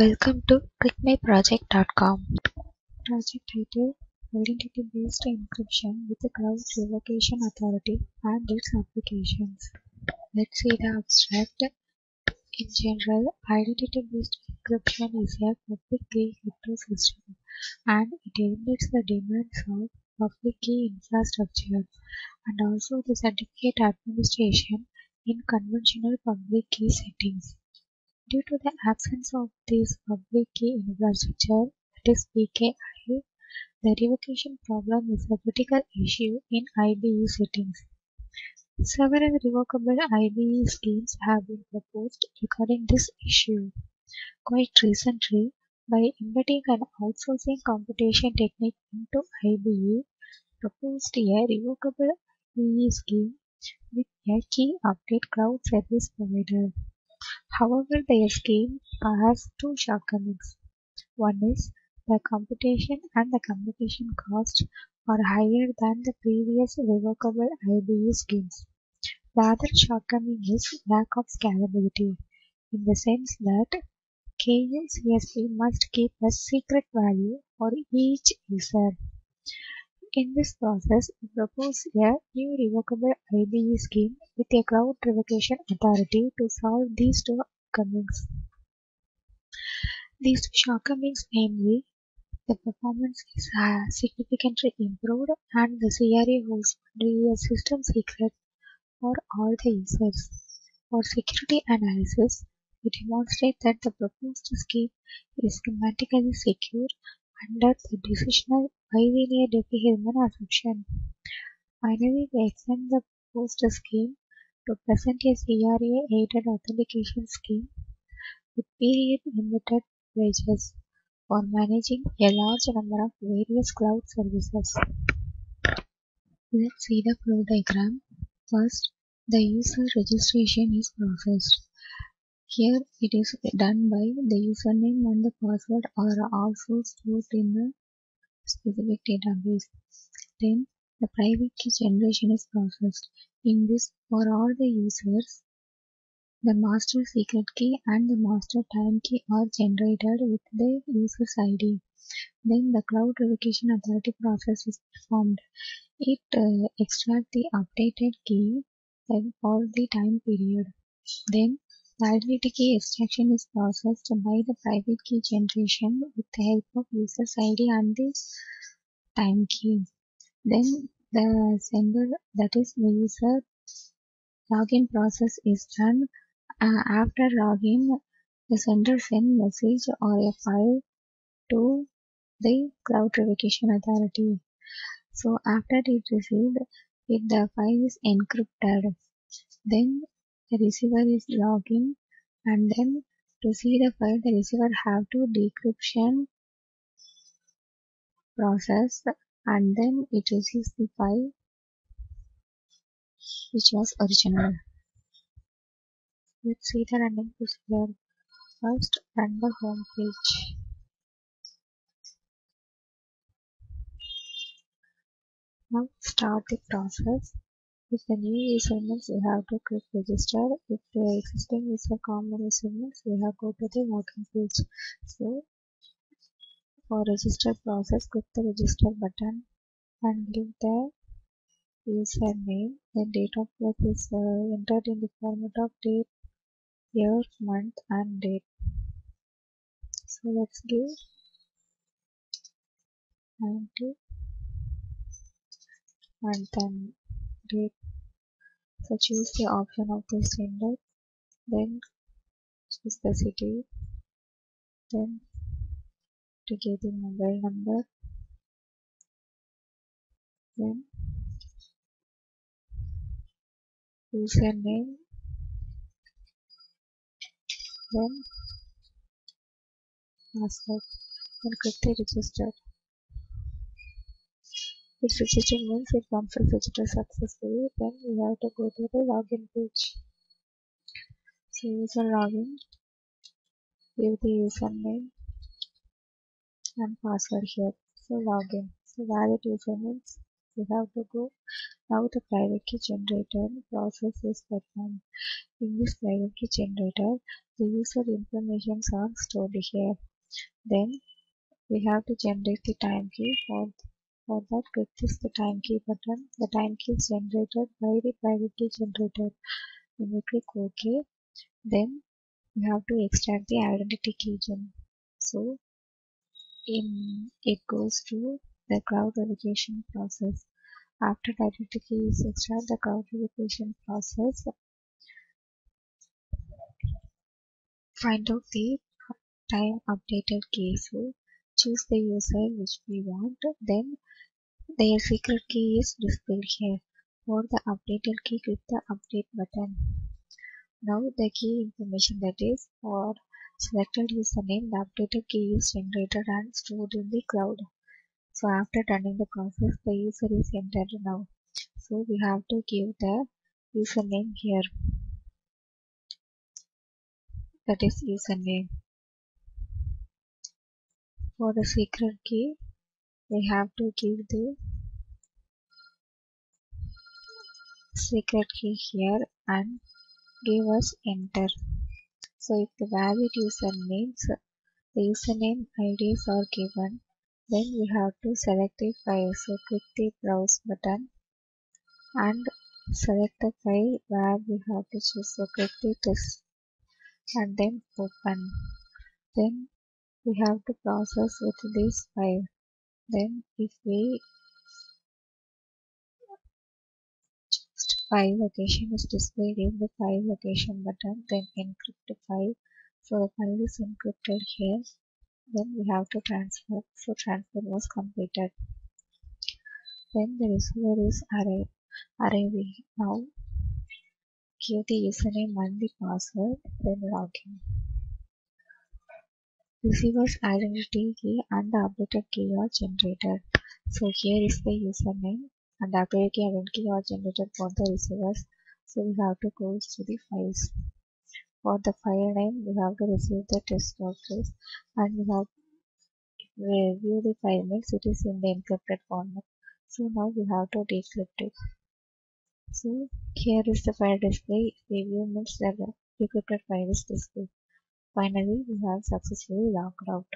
Welcome to clickmyproject.com. Project title Identity Based Encryption with the Cloud Revocation Authority and its applications. Let's see the abstract. In general, identity based encryption is a public key crypto system and it eliminates the demands of public key infrastructure and also the certificate administration in conventional public key settings. Due to the absence of this public key infrastructure, that is PKI, the revocation problem is a critical issue in IBE settings. Several revocable IBE schemes have been proposed regarding this issue. Quite recently, by embedding an outsourcing computation technique into IBE, proposed a revocable IBE scheme with a key update cloud service provider. However, their scheme has two shortcomings. One is the computation and the communication cost are higher than the previous revocable IBE schemes. The other shortcoming is lack of scalability, in the sense that KU must keep a secret value for each user. In this process, we propose a new revocable IBE scheme with a cloud revocation authority to solve these two shortcomings. These two shortcomings, namely, the performance is uh, significantly improved and the CRA holds only a system secret for all the users. For security analysis, we demonstrate that the proposed scheme is semantically secure under the decisional bilinear Diffie-Hellman assumption. Finally, we extend the proposed scheme to present a CRA-aided authentication scheme with period-limited privileges for managing a large number of various cloud services. Let's see the flow diagram. First, the user registration is processed. Here it is done by the username and the password are also stored in the specific database. Then the private key generation is processed. In this, for all the users, the master secret key and the master time key are generated with the user's ID. Then the cloud revocation authority process is performed. It uh, extracts the updated key for the time period. Then Validity key extraction is processed by the private key generation with the help of user's ID and the time key. Then the sender, that is the user login process is done. Uh, after login, the sender send message or a file to the cloud revocation authority. So after it received, if the file is encrypted. Then the receiver is logging and then to see the file the receiver have to decryption process and then it receives the file which was original. Let's see the running procedure. First run the home page. Now start the process. If the new means we have to click register. If the existing user common user means we have to go to the login page. So for register process, click the register button and give the user name. The date of birth is uh, entered in the format of date, year, month and date. So let's give 90 month and date so choose the option of the sender then choose the city then to get the mobile number then username then password and click the register it's registered means it comes to register successfully then we have to go to the login page. So user login give the username and password here. So login. So valid user means we have to go. Now the private key generator process is performed. In this private key generator the user information are stored here. Then we have to generate the time key for for that click this the time key button. The time key is generated by the private key generator when we click ok. Then we have to extract the identity key gen. So in it goes to the cloud verification process. After the identity key is extracted the cloud verification process find out the time updated key. So choose the user which we want. Then their secret key is displayed here. For the updated key click the update button. Now the key information that is for selected username the updated key is generated and stored in the cloud. So after running the process the user is entered now. So we have to give the username here. That is username. For the secret key we have to give the secret key here and give us enter. So if the valid usernames the username IDs are given then we have to select the file. So click the browse button and select the file where we have to choose. So click the test and then open. Then we have to process with this file. Then if we file location is displayed in the file location button then encrypt the file so the file is encrypted here. Then we have to transfer so transfer was completed. Then the receiver is array arriving now. Give the username and the password then login receiver's identity key and the updated key are generated. So here is the username and updated key identity are generated for the receivers so we have to go to the files. For the file name we have to receive the test files and we have we view the file means it is in the encrypted format. So now we have to decrypt it. So here is the file display. We view means the decrypted file is displayed. Finally we have successfully logged out